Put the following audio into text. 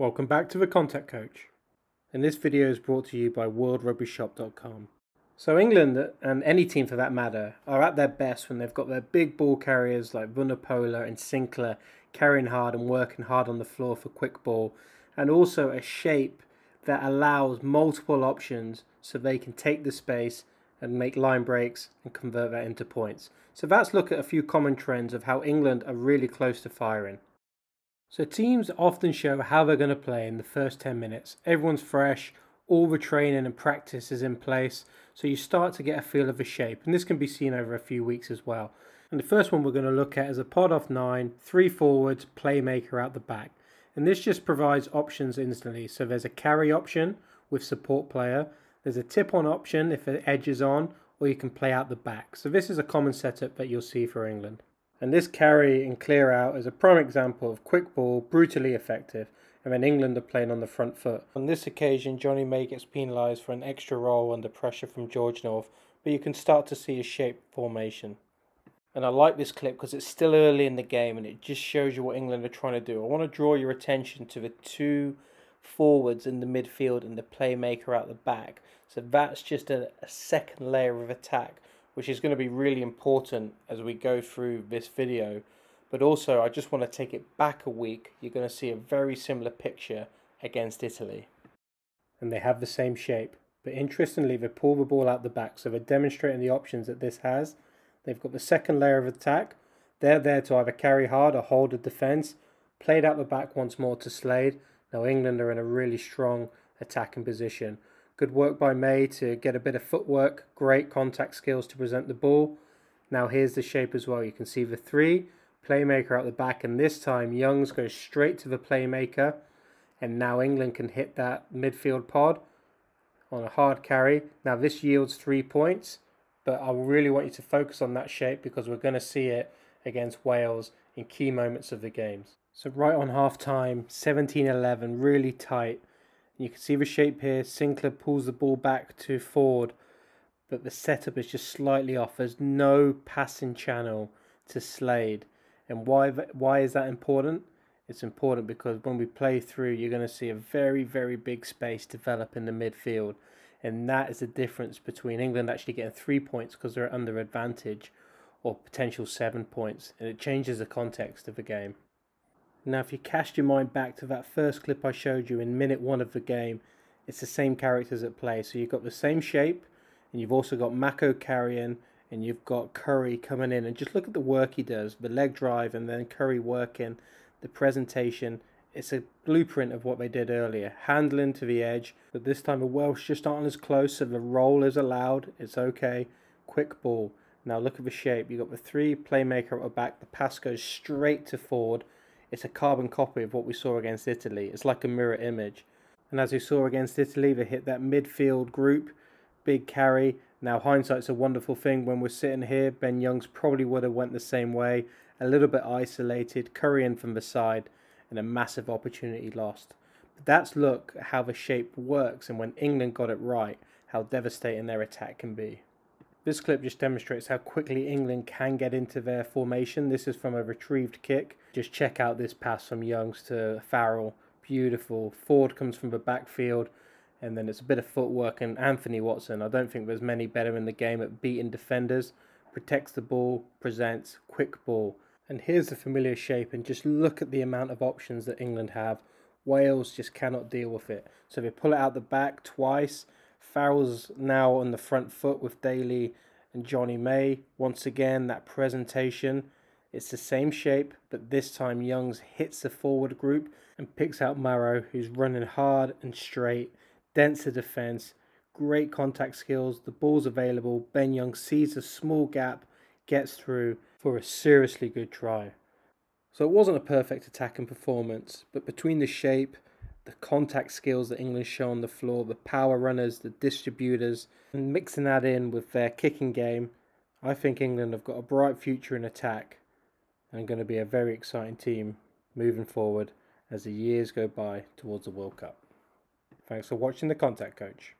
Welcome back to the Contact Coach. And this video is brought to you by WorldRugbyShop.com. So England, and any team for that matter, are at their best when they've got their big ball carriers like Vunipola and Sinckler carrying hard and working hard on the floor for quick ball, and also a shape that allows multiple options so they can take the space and make line breaks and convert that into points. So let's look at a few common trends of how England are really close to firing. So teams often show how they're going to play in the first 10 minutes. Everyone's fresh, all the training and practice is in place, so you start to get a feel of the shape, and this can be seen over a few weeks as well. And the first one we're going to look at is a pod off nine, three forwards, playmaker out the back. And this just provides options instantly. So there's a carry option with support player, there's a tip on option if the edge is on, or you can play out the back. So this is a common setup that you'll see for England. And this carry and clear out is a prime example of quick ball, brutally effective, and when England are playing on the front foot. On this occasion, Jonny May gets penalised for an extra roll under pressure from George North, but you can start to see a shape formation. And I like this clip because it's still early in the game and it just shows you what England are trying to do. I want to draw your attention to the two forwards in the midfield and the playmaker out the back. So that's just a, a second layer of attack which is going to be really important as we go through this video. But also, I just want to take it back a week. You're going to see a very similar picture against Italy. And they have the same shape. But interestingly, they pull the ball out the back. So they're demonstrating the options that this has. They've got the second layer of attack. They're there to either carry hard or hold a defence. Played out the back once more to Slade. Now England are in a really strong attacking position. Good work by May to get a bit of footwork, great contact skills to present the ball. Now here's the shape as well. You can see the three, playmaker out the back, and this time Youngs goes straight to the playmaker. And now England can hit that midfield pod on a hard carry. Now this yields three points, but I really want you to focus on that shape because we're going to see it against Wales in key moments of the games. So right on half time, 17-11, really tight. You can see the shape here. Sinckler pulls the ball back to Ford, but the setup is just slightly off. There's no passing channel to Slade. And why, why is that important? It's important because when we play through, you're going to see a very, very big space develop in the midfield. And that is the difference between England actually getting three points because they're under advantage or potential seven points. And it changes the context of the game. Now, if you cast your mind back to that first clip I showed you in minute one of the game, it's the same characters at play. So you've got the same shape, and you've also got Mako carrying, and you've got Curry coming in. And just look at the work he does the leg drive, and then Curry working, the presentation. It's a blueprint of what they did earlier. Handling to the edge, but this time the Welsh just aren't as close, so the roll is allowed. It's okay. Quick ball. Now look at the shape. You've got the three playmaker at the back. The pass goes straight to Ford it's a carbon copy of what we saw against Italy. It's like a mirror image. And as we saw against Italy, they hit that midfield group, big carry. Now hindsight's a wonderful thing. When we're sitting here, Ben Youngs probably would have went the same way. A little bit isolated, Curry in from the side, and a massive opportunity lost. But that's look how the shape works and when England got it right, how devastating their attack can be. This clip just demonstrates how quickly England can get into their formation. This is from a retrieved kick. Just check out this pass from Youngs to Farrell. Beautiful. Ford comes from the backfield and then it's a bit of footwork and Anthony Watson. I don't think there's many better in the game at beating defenders. Protects the ball, presents, quick ball. And here's the familiar shape and just look at the amount of options that England have. Wales just cannot deal with it. So they pull it out the back twice Farrell's now on the front foot with Daly and Jonny May. Once again, that presentation. It's the same shape, but this time Youngs hits the forward group and picks out Maro, who's running hard and straight, denser defence, great contact skills. The ball's available. Ben Young sees a small gap, gets through for a seriously good try. So it wasn't a perfect attacking performance, but between the shape the contact skills that England show on the floor, the power runners, the distributors, and mixing that in with their kicking game, I think England have got a bright future in attack and going to be a very exciting team moving forward as the years go by towards the World Cup. Thanks for watching the Contact Coach.